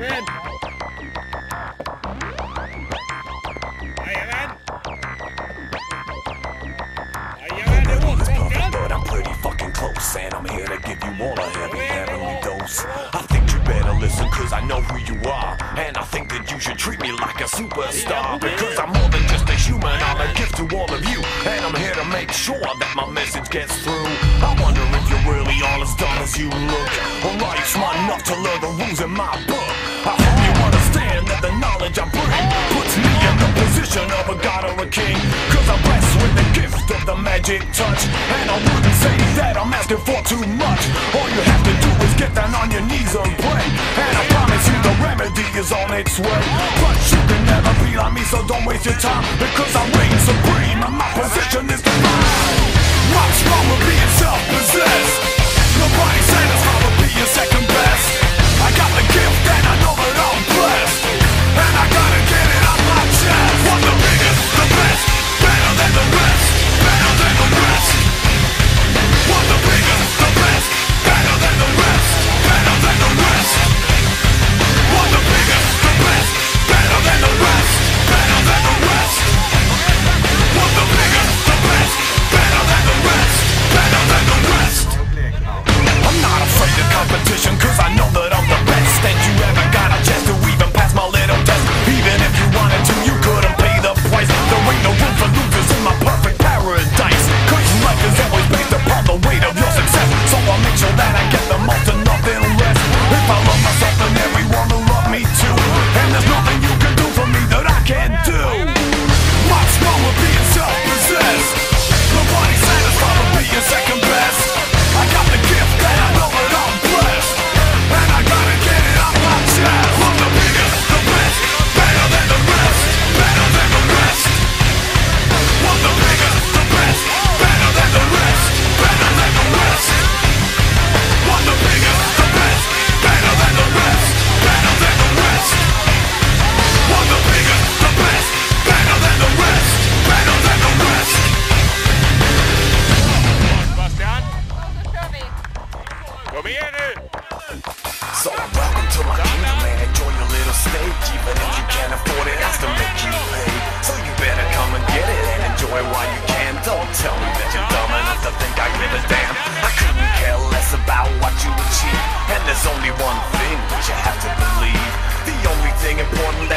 Kom igen! Jajamän! Jajamän, det är åt bakan! But I'm pretty fucking close, and I'm here to give you all a heavy heavenly dose. I think you better listen, cause I know who you are. And I think that you should treat me like a superstar. Because I'm more than just a human, I'm a gift to all of you. And I'm here to make sure that my message gets through. I wonder if you're really all as dumb as you look. Or are you smart enough to learn the rules in my book? Knowledge I bring puts me in the position of a god or a king. Cause I'm blessed with the gift of the magic touch. And I wouldn't say that I'm asking for too much. All you have to do is get down on your knees and pray. And I promise you the remedy is on its way. But you can never be like me, so don't waste your time. Because I reign supreme and my position is divine.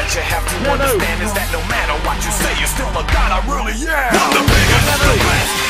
that you have to no, understand no. is that no matter what you say, you're still a god, I really am. am. the biggest, the best.